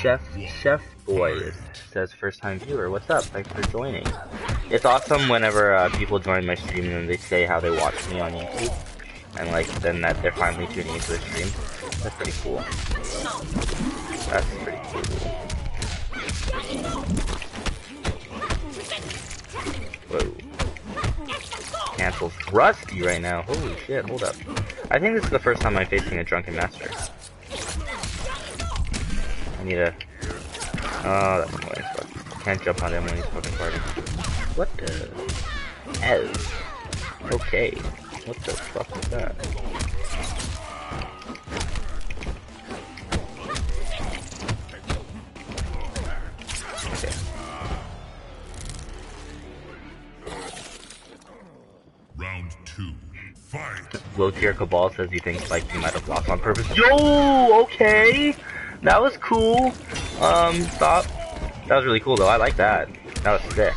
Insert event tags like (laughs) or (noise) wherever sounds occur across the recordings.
Chef Chef Boy says first time viewer. What's up? Thanks for joining. It's awesome whenever uh, people join my stream and they say how they watch me on YouTube, and like then that they're finally tuning into the stream. That's pretty cool. That's pretty cool. Whoa. Cancel's rusty right now. Holy shit, hold up. I think this is the first time I'm facing a drunken master. I need a... Oh, that's annoying. Fuck. Can't jump on him when he's fucking partying. What the... hell? Okay. What the fuck was that? Okay. Round two. Fight. Low tier Cabal says he thinks like he might have lost on purpose. Yo, okay, that was cool. Um, stop. That was really cool though. I like that. That was sick.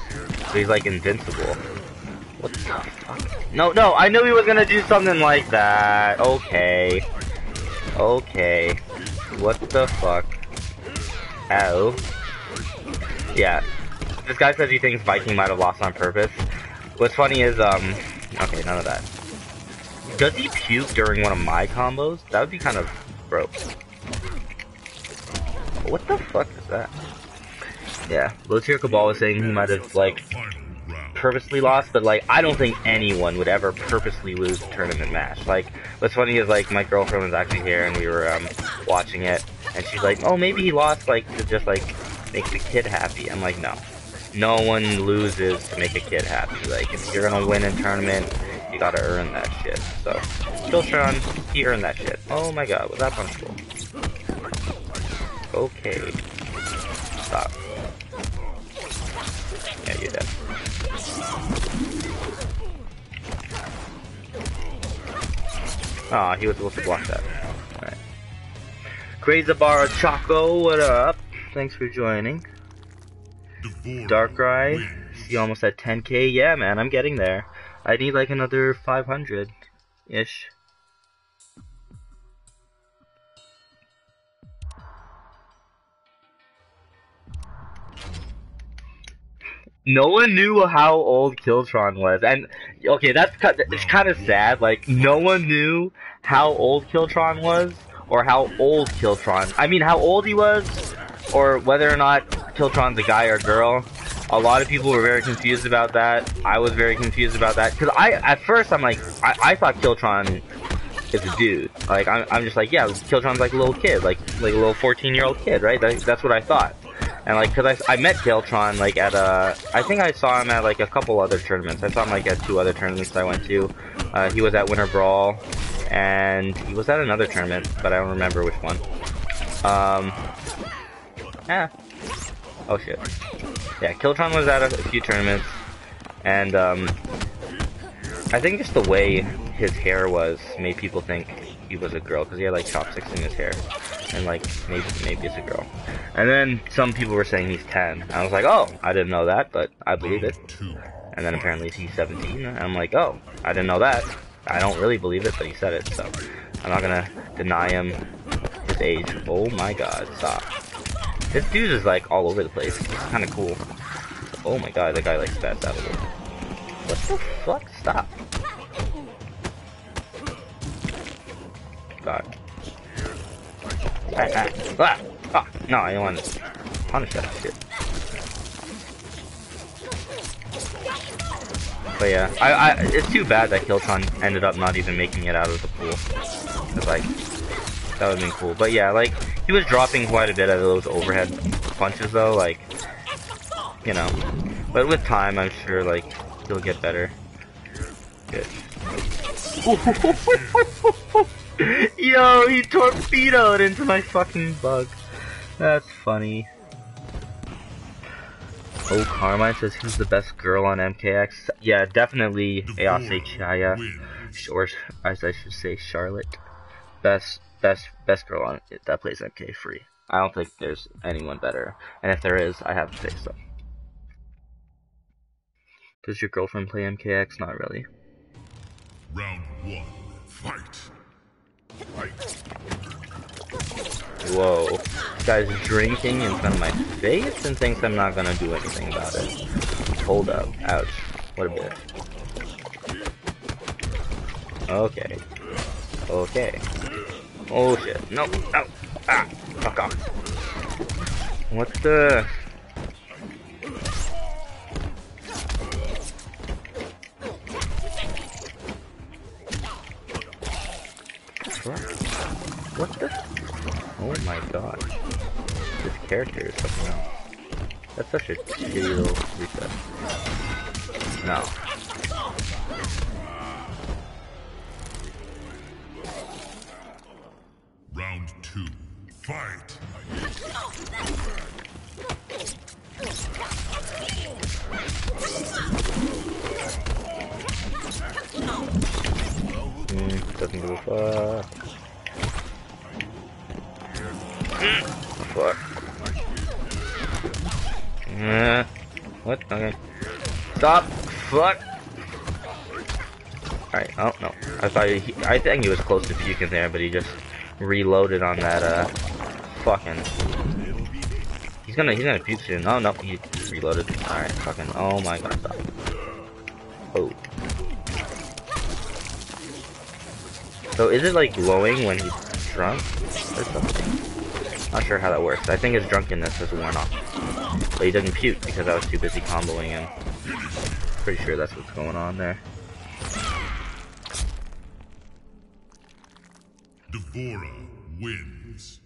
So he's like invincible. What the fuck? No, no. I knew he was gonna do something like that. Okay. Okay. What the fuck? Ow. Yeah. This guy says he thinks Viking might have lost on purpose. What's funny is, um, okay, none of that. Does he puke during one of my combos? That would be kind of broke. What the fuck is that? Yeah, Low tier Cabal was saying he might have, like, purposely lost, but, like, I don't think anyone would ever purposely lose a tournament match. Like, what's funny is, like, my girlfriend was actually here and we were, um, watching it, and she's like, oh, maybe he lost, like, to just, like, make the kid happy. I'm like, no. No one loses to make a kid happy. Like, if you're gonna win a tournament, you gotta earn that shit. So, Killtron, he earned that shit. Oh my god, was that punishable? Okay. Stop. Yeah, you're dead. Aw, he was supposed to block that. Alright. Grazabar Choco, what up? Thanks for joining. Darkrai, wins. see almost at 10k. Yeah, man, I'm getting there. I need like another 500 No one knew how old Kiltron was, and okay, that's it's oh, kind of sad. Like no one knew how old Kiltron was, or how old Kiltron. I mean, how old he was, or whether or not Kiltron's a guy or girl. A lot of people were very confused about that. I was very confused about that because I, at first, I'm like, I, I thought Kiltron is a dude. Like, I'm, I'm just like, yeah, Kiltron's like a little kid, like, like a little 14 year old kid, right? That, that's what I thought. And like, cause I, I met Kiltron like at a, I think I saw him at like a couple other tournaments. I saw him like at two other tournaments I went to. Uh, he was at Winter Brawl, and he was at another tournament, but I don't remember which one. Um, yeah. Oh shit. Yeah, Kiltron was at a, a few tournaments, and um, I think just the way his hair was made people think he was a girl because he had like chopsticks in his hair, and like maybe maybe it's a girl. And then some people were saying he's 10. I was like, oh, I didn't know that, but I believe it. And then apparently he's 17, I'm like, oh, I didn't know that. I don't really believe it, but he said it, so I'm not gonna deny him his age. Oh my god, stop. This dude is like all over the place. It's kind of cool. Oh my god, that guy like spazzed out a little. What the fuck? Stop. God. Ah, (laughs) ah, ah, no, I don't want to punish that shit. But yeah, I, I, it's too bad that Kiltron ended up not even making it out of the pool. Cause like, that would've been cool. But yeah, like, he was dropping quite a bit of those overhead punches though, like, you know. But with time, I'm sure, like, he'll get better. Good. (laughs) Yo, he torpedoed into my fucking bug. That's funny. Oh, Carmine says who's the best girl on MKX? Yeah, definitely Ayase Chaya. Or as I should say, Charlotte. Best, best, best girl on it that plays MK free. I don't think there's anyone better. And if there is, I have to say so. Does your girlfriend play MKX? Not really. Round one. Fight. Whoa. guy's drinking in front of my face and thinks I'm not gonna do anything about it. Hold up. Ouch. What a bit. Okay. Okay. Oh shit. No. No. Ah. Fuck off. What the? What the? Oh my god. This character is something else. That's such a shitty little reset. No. I I think he was close to puking there, but he just reloaded on that, uh, fucking. He's gonna, he's gonna puke soon. Oh no, he reloaded. Alright, fucking, oh my god, stop. Oh. So is it like glowing when he's drunk or something? Not sure how that works. I think his drunkenness has worn off. But he doesn't puke because I was too busy comboing him. Pretty sure that's what's going on there. D'Vorah wins.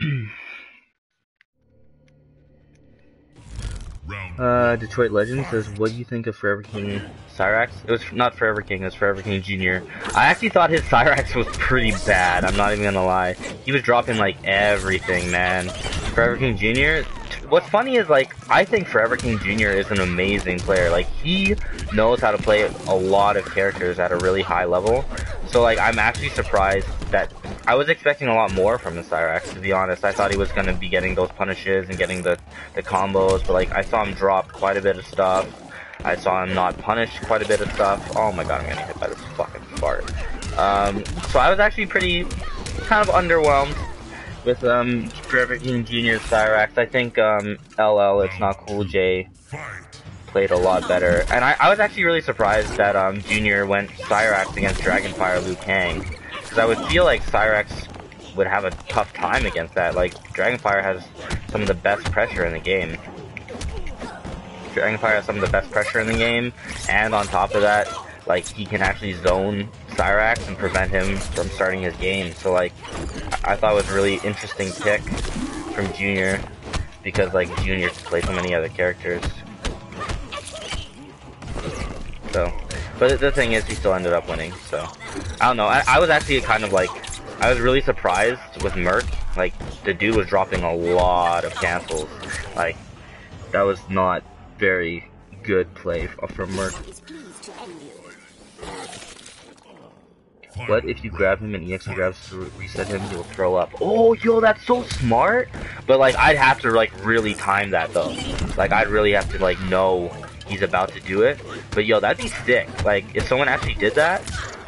(clears throat) Uh, Detroit Legend says, what do you think of Forever King Cyrax? It was not Forever King, it was Forever King Jr. I actually thought his Cyrax was pretty bad, I'm not even gonna lie. He was dropping like everything, man. Forever King Jr., what's funny is like, I think Forever King Jr. is an amazing player. Like, he knows how to play a lot of characters at a really high level. So like, I'm actually surprised that I was expecting a lot more from the Cyrax, to be honest. I thought he was going to be getting those punishes and getting the, the combos, but like, I saw him drop quite a bit of stuff. I saw him not punish quite a bit of stuff. Oh my god, I'm getting hit by this fucking fart. Um, so I was actually pretty, kind of underwhelmed with, um, King Jr.'s Cyrax. I think, um, LL, It's Not Cool J, played a lot better. And I, I was actually really surprised that um, Junior went Cyrax against Dragonfire Liu Kang. Because I would feel like Cyrax would have a tough time against that. Like, Dragonfire has some of the best pressure in the game. Dragonfire has some of the best pressure in the game, and on top of that, like, he can actually zone Cyrax and prevent him from starting his game. So, like, I, I thought it was a really interesting pick from Junior, because, like, Junior can play so many other characters. So, but the thing is, he still ended up winning. So, I don't know. I, I was actually kind of like, I was really surprised with Merc. Like, the dude was dropping a lot of cancels. Like, that was not very good play f- uh, from Merc. What if you grab him and EX grabs to reset him, he'll throw up? Oh, yo, that's so smart! But, like, I'd have to, like, really time that, though. Like, I'd really have to, like, know he's about to do it. But, yo, that'd be sick. Like, if someone actually did that,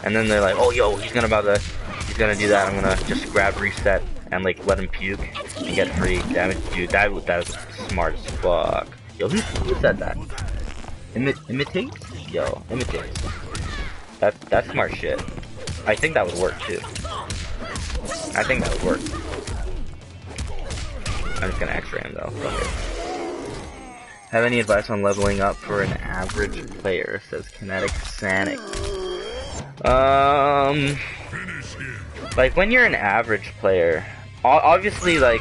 and then they're like, oh, yo, he's gonna about to, he's gonna do that, I'm gonna just grab reset and, like, let him puke and get free damage. Dude, that, that was smart as fuck. Yo, who, who said that? Imi- imitate? Yo, imitate. That, that's smart shit. I think that would work too. I think that would work. I'm just gonna X-ray him though. It. Have any advice on leveling up for an average player? Says Kinetic Sanic. Um, like when you're an average player, obviously like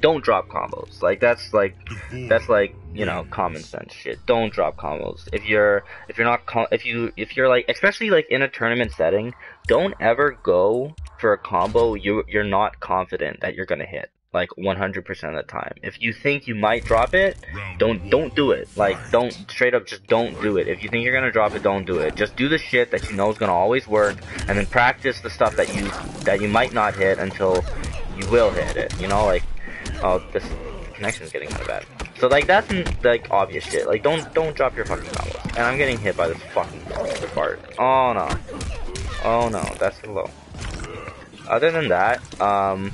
don't drop combos. Like that's like mm-hmm. that's like you know common sense shit. Don't drop combos. If you're if you're not if you if you're like especially like in a tournament setting don't ever go for a combo you you're not confident that you're gonna hit like 100% of the time. If you think you might drop it don't don't do it. Like don't straight up just don't do it. If you think you're gonna drop it don't do it. Just do the shit that you know is gonna always work and then practice the stuff that you that you might not hit until you will hit it you know? Like oh this connection's getting kind of bad So like that's like obvious shit. Like don't don't drop your fucking combos. And I'm getting hit by this fucking fart. Oh no. Oh no, that's low. Other than that, um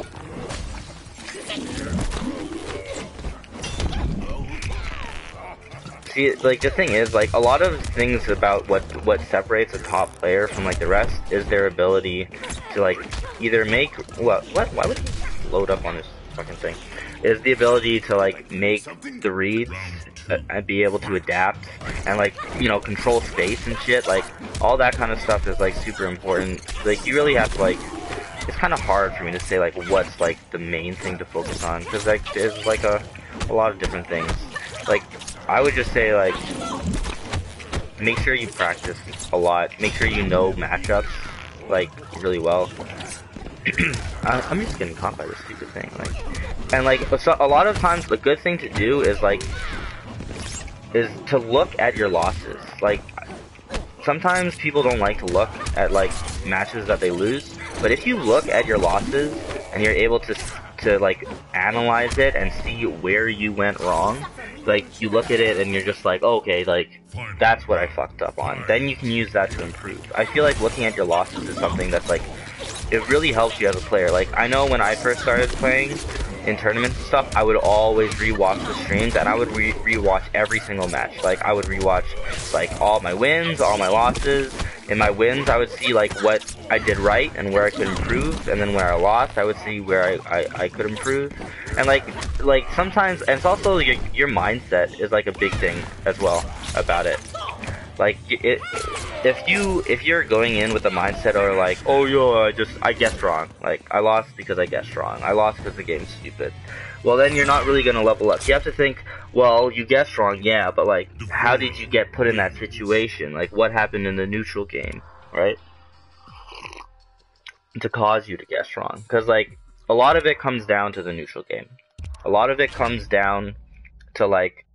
See, like the thing is, like a lot of things about what what separates a top player from like the rest is their ability to like either make what what why would he load up on this fucking thing? Is the ability to like make the reads uh, and be able to adapt and like you know control space and shit. Like all that kind of stuff is like super important. Like you really have to like. It's kind of hard for me to say like what's like the main thing to focus on because like there's like a a lot of different things. Like I would just say like make sure you practice a lot. Make sure you know matchups like really well. (clears throat) I, I'm just getting caught by this stupid thing. Like, and like so a lot of times the good thing to do is like is to look at your losses. Like sometimes people don't like to look at like matches that they lose, but if you look at your losses and you're able to to like analyze it and see where you went wrong, like you look at it and you're just like, oh, okay, like that's what I fucked up on. Then you can use that to improve. I feel like looking at your losses is something that's like it really helps you as a player. Like I know when I first started playing in tournaments and stuff, I would always rewatch the streams and I would re rewatch every single match. Like I would rewatch like all my wins, all my losses. In my wins, I would see like what I did right and where I could improve, and then where I lost, I would see where I, I, I could improve. And like like sometimes, and it's also your your mindset is like a big thing as well about it. Like it, if you if you're going in with the mindset or like, oh yo, I just I guessed wrong. Like I lost because I guessed wrong. I lost because the game's stupid. Well, then you're not really gonna level up. You have to think, well, you guessed wrong, yeah, but like, how did you get put in that situation? Like, what happened in the neutral game, right? To cause you to guess wrong, because like a lot of it comes down to the neutral game. A lot of it comes down to like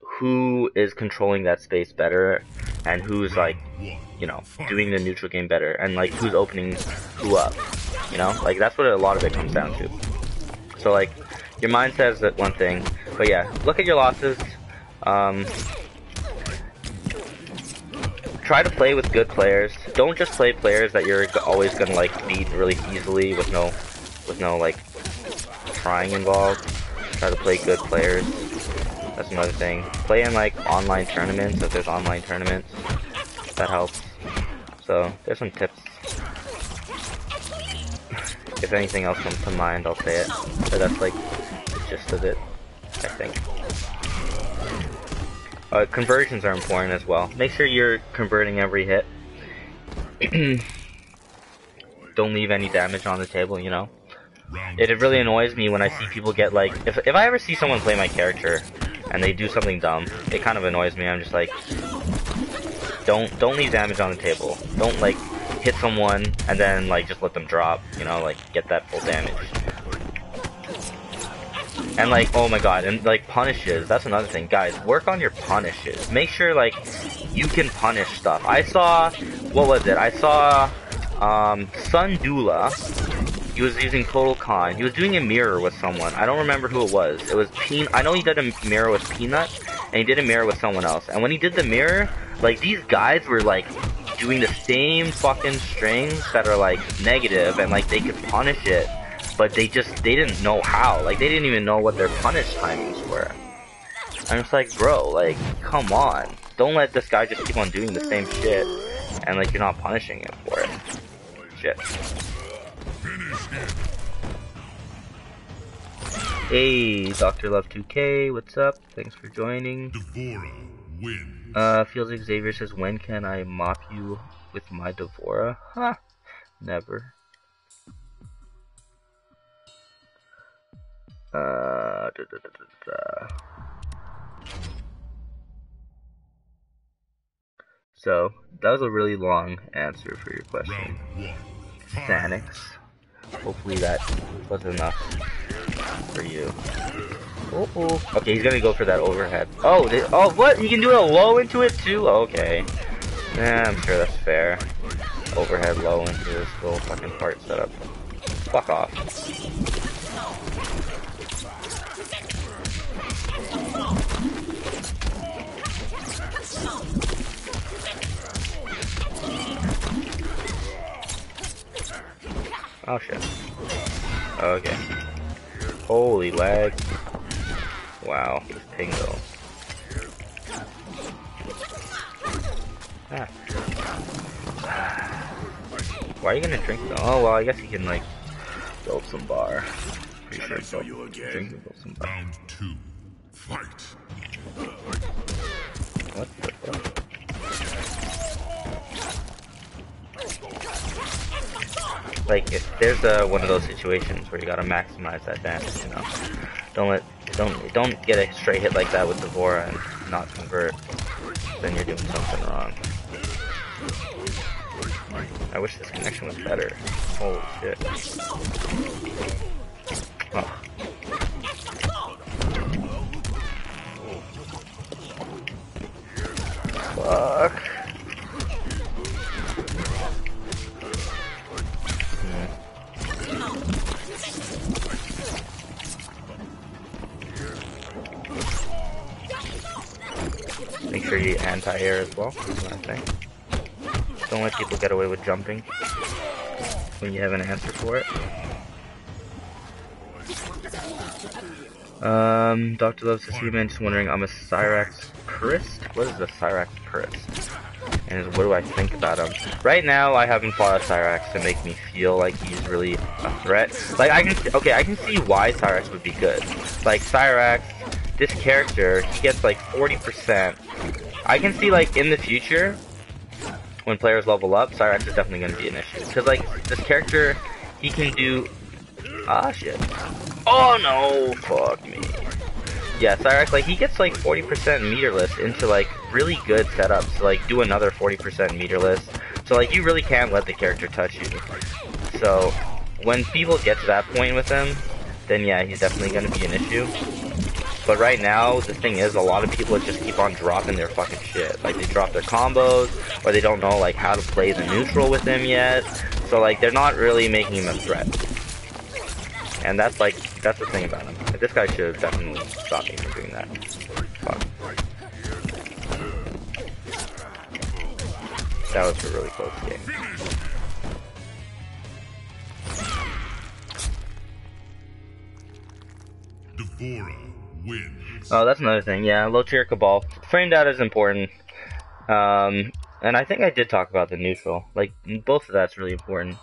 who is controlling that space better and who's like you know doing the neutral game better and like who's opening who up you know? Like that's what a lot of it comes down to. So like your mind says that one thing but yeah look at your losses. Um try to play with good players. Don't just play players that you're always gonna like beat really easily with no with no like trying involved. Try to play good players that's another thing. Play in like online tournaments if there's online tournaments. That helps. So there's some tips. (laughs) if anything else comes to mind, I'll say it. But that's like the gist of it, I think. Uh, conversions are important as well. Make sure you're converting every hit. (clears throat) Don't leave any damage on the table, you know? It, it really annoys me when I see people get like, if, if I ever see someone play my character and they do something dumb, it kind of annoys me. I'm just like, don't don't leave damage on the table. Don't like hit someone and then like just let them drop. You know, like get that full damage. And like, oh my god, and like punishes, that's another thing. Guys, work on your punishes. Make sure like you can punish stuff. I saw, what was it? I saw um, Sundula he was using Kotal Kahn. He was doing a mirror with someone. I don't remember who it was. It was Peanut. I know he did a mirror with Peanut, and he did a mirror with someone else. And when he did the mirror, like these guys were like doing the same fucking strings that are like negative, and like they could punish it, but they just they didn't know how. Like they didn't even know what their punish timings were. I'm just like, bro, like, come on. Don't let this guy just keep on doing the same shit, and like you're not punishing him for it. Shit. Hey, Dr. Love 2K, what's up? Thanks for joining. D'Vorah wins. Uh, feels like Xavier says, when can I mop you with my D'Vorah? Huh, never. Uh, da, da, da, So, that was a really long answer for your question. Xanax. Hopefully that was enough for you. Oh, oh. Okay, he's gonna go for that overhead. Oh, they, oh, what? You can do a low into it too? Oh, okay. Yeah, I'm sure that's fair. Overhead low into this little fucking part setup. Fuck off. Oh shit. Okay. Holy lag. Wow, this ping though. Ah. Why are you gonna drink though? Oh well, I guess you can like build some bar. Pretty sure I show build- you again? drink and build some bar. Round two. Fight. What the fuck? Like, if there's a, one of those situations where you gotta maximize that damage, you know. Don't let, don't, don't get a straight hit like that with D'Vorah and not convert. Then you're doing something wrong. I wish this connection was better. Holy shit. Oh. Fuck. You anti-air as well. That's what I think. Don't let people get away with jumping when you have an answer for it. Um, Dr. Loves to see just wondering, I'm a Cyrax purist? What is a Cyrax purist? And what do I think about him? Right now, I haven't fought a Cyrax to make me feel like he's really a threat. Like, I can, okay, I can see why Cyrax would be good. Like, Cyrax, this character, he gets like 40%. I can see, like, in the future, when players level up, Cyrax is definitely going to be an issue. Because, like, this character, he can do... Ah, shit. Oh, no! Fuck me. Yeah, Cyrax, like, he gets, like, 40% meterless into, like, really good setups. to, like, do another 40% meterless. So, like, you really can't let the character touch you. So, when people get to that point with him, then yeah, he's definitely going to be an issue. But right now, the thing is, a lot of people just keep on dropping their fucking shit. Like, they drop their combos, or they don't know, like, how to play the neutral with them yet. So, like, they're not really making him a threat. And that's, like, that's the thing about him. Like, this guy should have definitely stopped me from doing that. Fuck. That was a really close game. D'Vorah. Oh, that's another thing. Yeah, low tier cabal. Frame data is important. Um, and I think I did talk about the neutral. Like, both of that's really important.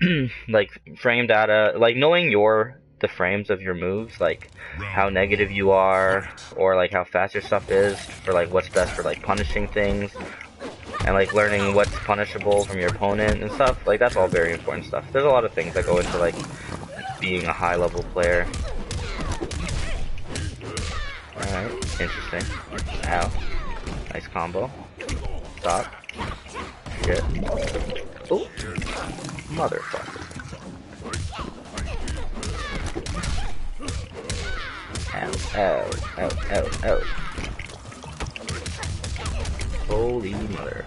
(clears throat) like, frame data, like knowing your, the frames of your moves, like, how negative you are, or like how fast your stuff is, or like what's best for like punishing things, and like learning what's punishable from your opponent and stuff. Like, that's all very important stuff. There's a lot of things that go into like being a high level player. Alright, interesting. Ow. Nice combo. Stop. Shit. Oh! Motherfucker. Ow, ow, ow, ow, ow. Holy mother.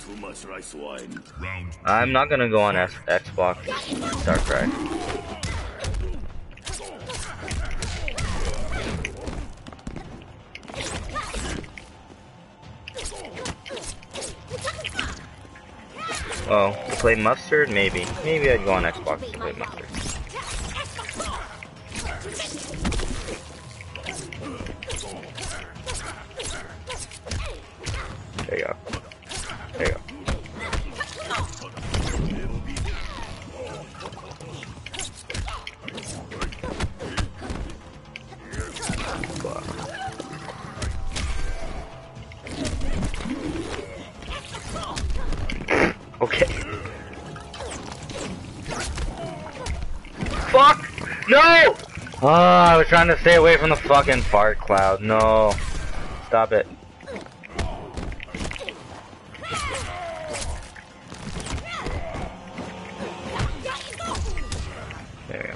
Too much rice wine. Round I'm not gonna go on X Xbox Darkrai. Oh, to play Mustard? Maybe. Maybe I'd go on Xbox to play Mustard. Trying to stay away from the fucking fart cloud. No. Stop it. There we go.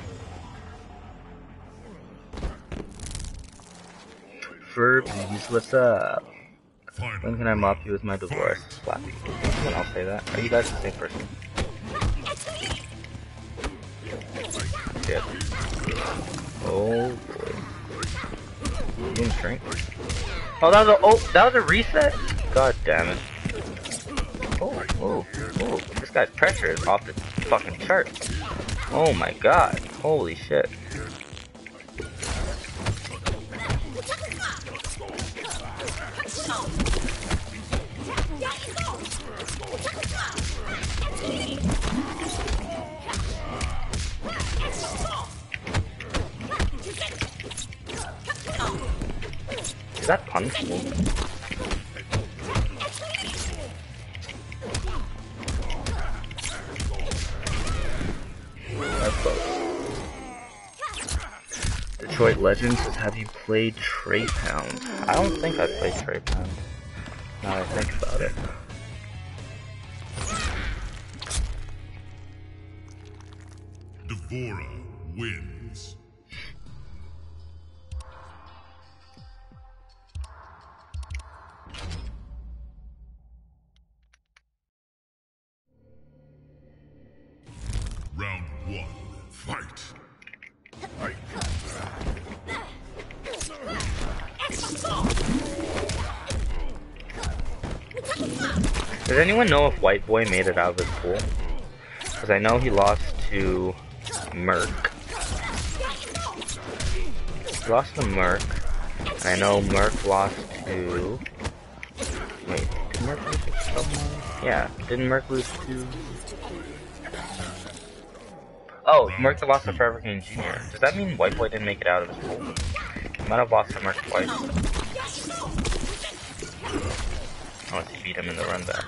Furbies, what's up? When can I mop you with my divorce? Flappy. Else say that. Are you guys the same person? Shit. Oh boy. You didn't? Oh, that was a oh, that was a reset. God damn it. Oh. Whoa, whoa, this guy's pressure is off the fucking chart. Oh my god, holy shit. That punishable? Detroit Legends says, have you played Trey Pound? I don't think I played Trey Pound. Now that I think about it. D'Vorah Does anyone know if White Boy made it out of his pool? Because I know he lost to Merc. He lost to Merc. And I know Merc lost to... Wait, did Merc lose to someone? Yeah, didn't Merc lose to... Oh, Merc lost to Forever King Jr. Does that mean White Boy didn't make it out of his pool? He might have lost to Merc twice. Unless he beat him in the run back.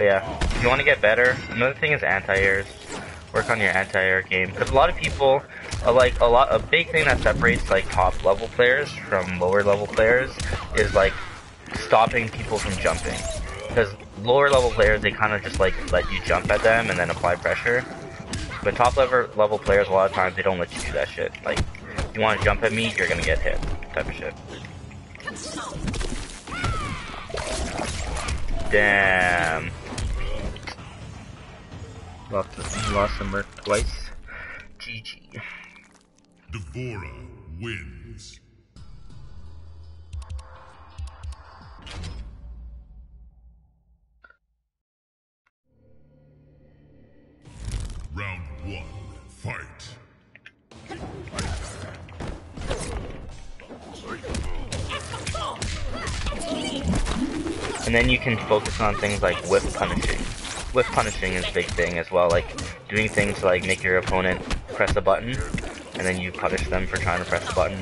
But yeah, if you want to get better, another thing is anti-airs. Work on your anti-air game. Because a lot of people, like, a lot, a big thing that separates, like, top level players from lower level players is, like, stopping people from jumping. Because lower level players, they kind of just, like, let you jump at them and then apply pressure. But top level level players, a lot of times, they don't let you do that shit. Like, if you want to jump at me, you're gonna get hit. Type of shit. Damn. Lost the, lost the Merc twice. GG. D'Vorah wins. And then you can focus on things like whiff punishing. Whiff punishing is a big thing as well, like doing things like make your opponent press a button, and then you punish them for trying to press the button.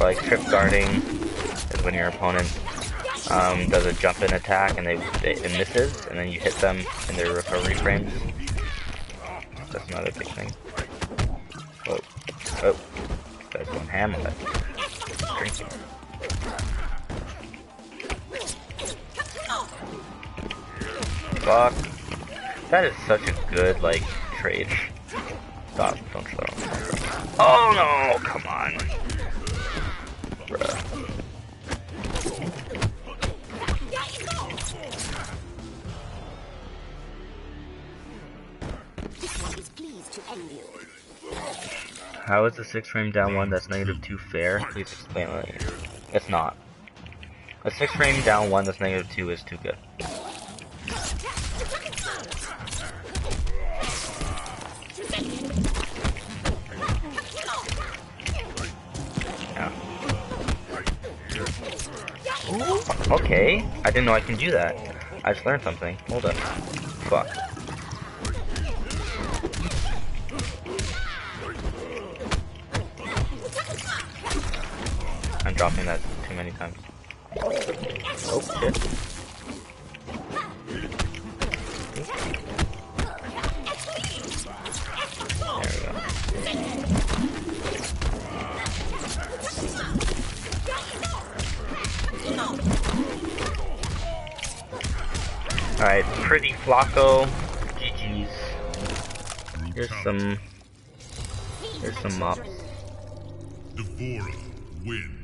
Or like trip guarding is when your opponent um, does a jump in attack and they, they it misses, and then you hit them in their recovery frames. That's another big thing. Oh, oh, guy's going ham on that. Drinking. Fuck. That is such a good, like, trade. Stop, don't slow. Oh no, come on. How is the six frame down one that's negative two fair? Please explain it. It's not. A six frame down one that's negative two is too good. Okay. I didn't know I can do that. I just learned something. Hold up. Fuck. I'm dropping that too many times. Oh shit. Alright, pretty Flocko. GG's. Here's some. Here's some mops. D'Vorah wins.